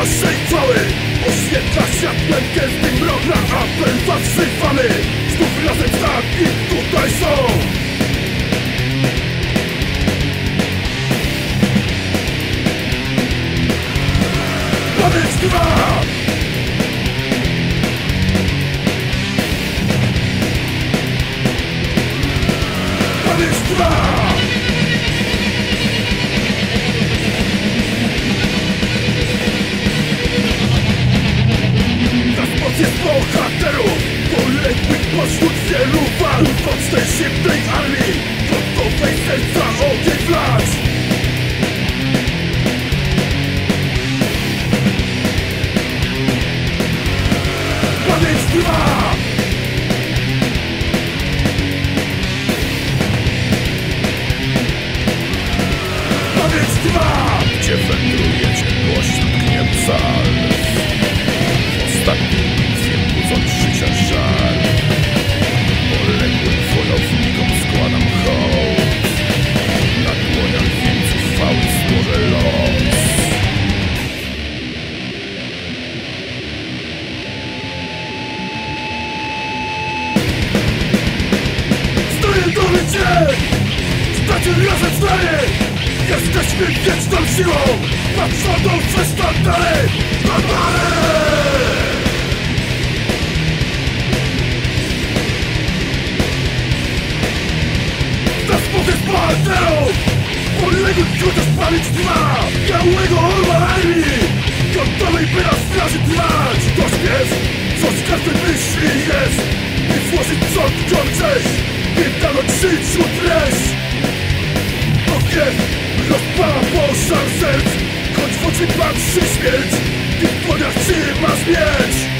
naszej chwały Oświetla światłem gęsty mrok na apel was wzywamy Znów razem z tutaj są. Planet 2 Planet 2 wielu walk Od tej zimnej armii Stacie razem z nami! Jesteśmy wieczną siłą! Patrzoną przez! Na spoty z bohaterów! Poległych wśród spalić dwa! Białego orła armii! Gotowej by na straży trwać! To śpiew, co z każdej myśli jest! I włożyć sąd cześć! Nie dano życiu treść! Serc Choć w oczy patrzy śmierć I w dłoniach trzyma miecz